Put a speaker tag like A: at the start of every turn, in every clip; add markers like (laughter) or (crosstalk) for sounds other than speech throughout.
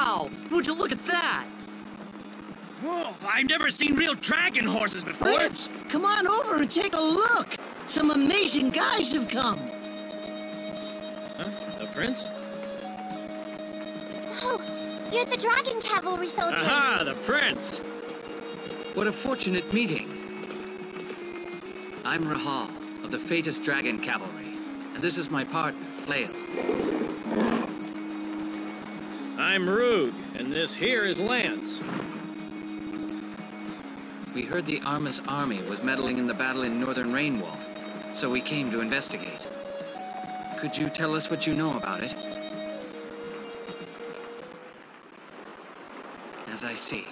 A: Wow! Would you look at that?
B: Whoa, I've never seen real dragon horses before.
C: Prince, come on over and take a look. Some amazing guys have come.
B: Huh? The prince?
D: Oh, you're the Dragon Cavalry soldiers.
B: Ah, the prince!
A: What a fortunate meeting. I'm Raharl of the Fatus Dragon Cavalry, and this is my partner, Flail.
B: I'm Roog, and this here is Lance.
A: We heard the Armes army was meddling in the battle in Northern Rainwall, so we came to investigate. Could you tell us what you know about it? As I see.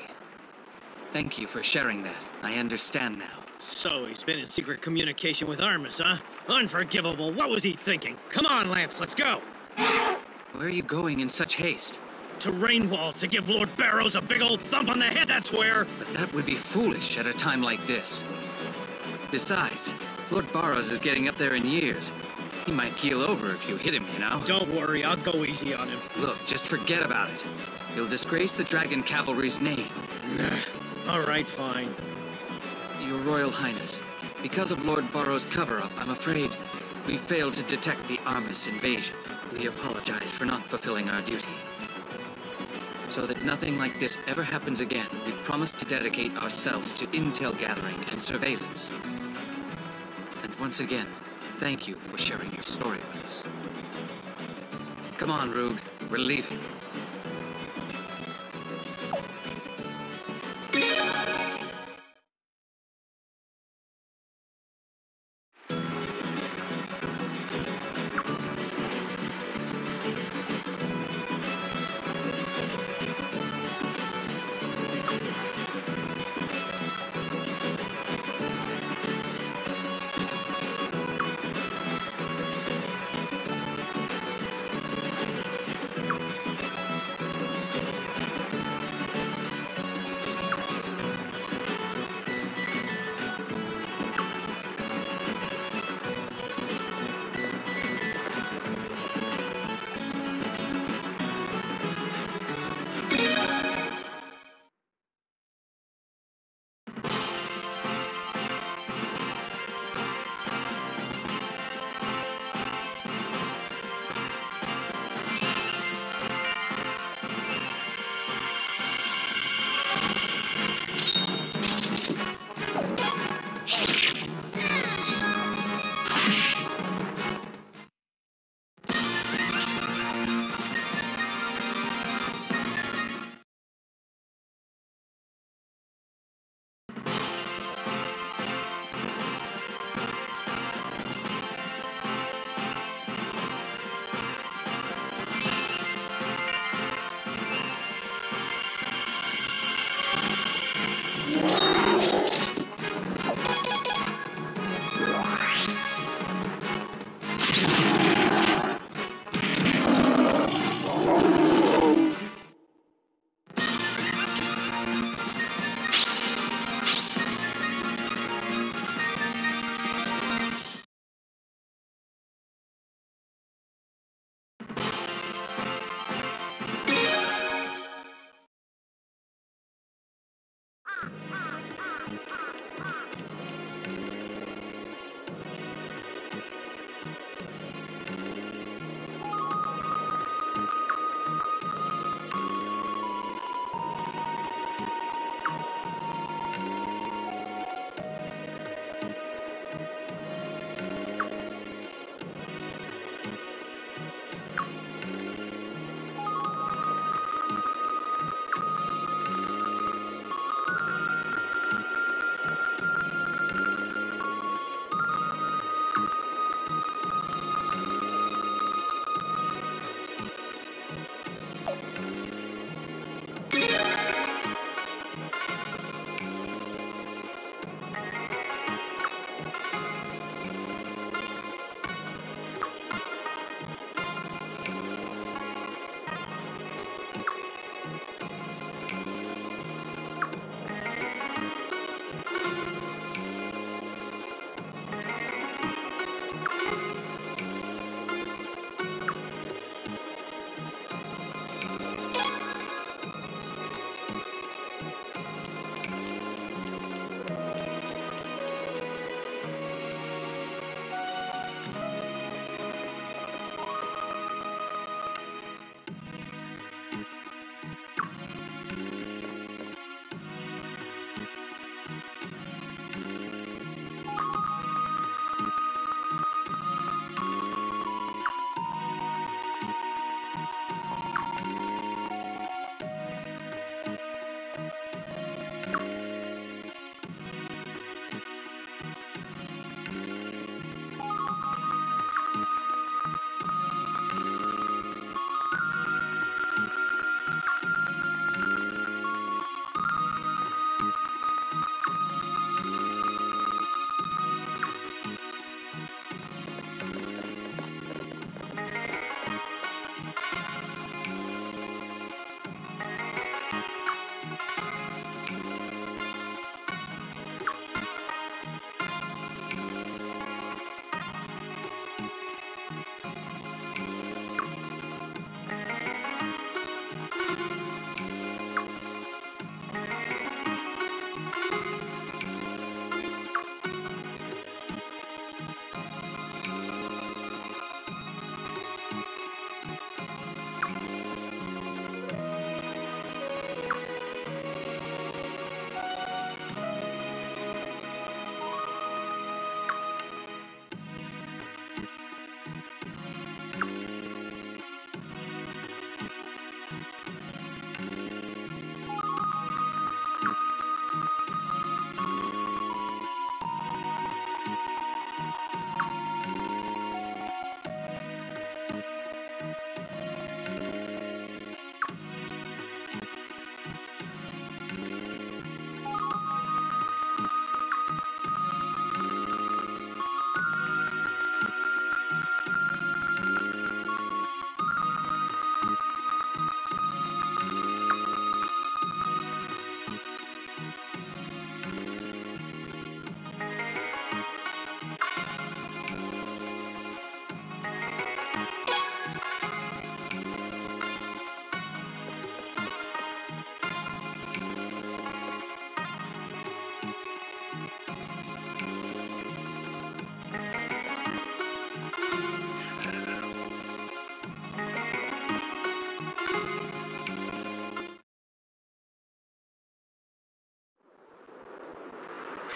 A: Thank you for sharing that. I understand now.
B: So he's been in secret communication with Armes, huh? Unforgivable. What was he thinking? Come on, Lance, let's go.
A: Where are you going in such haste?
B: To Rainwall to give Lord Barows a big old thump on the head, that's where.
A: But that would be foolish at a time like this. Besides, Lord Barows is getting up there in years. He might keel over if you hit him, you know?
B: Don't worry, I'll go easy on him.
A: Look, just forget about it. You'll disgrace the Dragon Cavalry's name. (sighs)
B: All right, fine.
A: Your Royal Highness, because of Lord Barows' cover-up, I'm afraid we failed to detect the Armes invasion. We apologize for not fulfilling our duty. So that nothing like this ever happens again, we promise to dedicate ourselves to intel gathering and surveillance. And once again, thank you for sharing your story with us. Come on, Roog. We're leaving.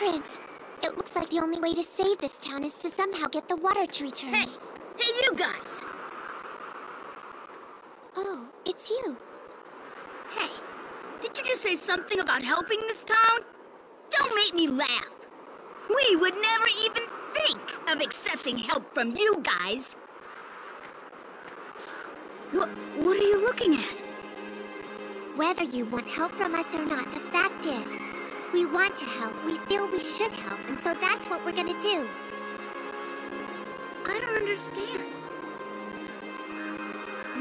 D: Prince, it looks like the only way to save this town is to somehow get the water to return.
E: Hey, hey, you guys!
D: Oh, it's you.
E: Hey, did you just say something about helping this town? Don't make me laugh. We would never even think of accepting help from you guys. What, what are you looking at?
D: Whether you want help from us or not, the fact is, we want to help, we feel we should help, and so that's what we're gonna do.
E: I don't understand.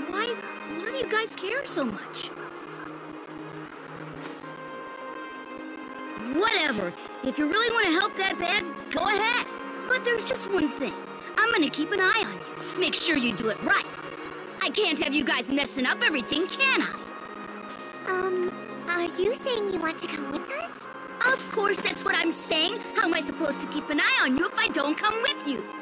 E: Why, why do you guys care so much? Whatever. If you really want to help that bad, go ahead. But there's just one thing. I'm gonna keep an eye on you. Make sure you do it right. I can't have you guys messing up everything, can I?
D: Um, are you saying you want to come with us?
E: Of course, that's what I'm saying. How am I supposed to keep an eye on you if I don't come with you?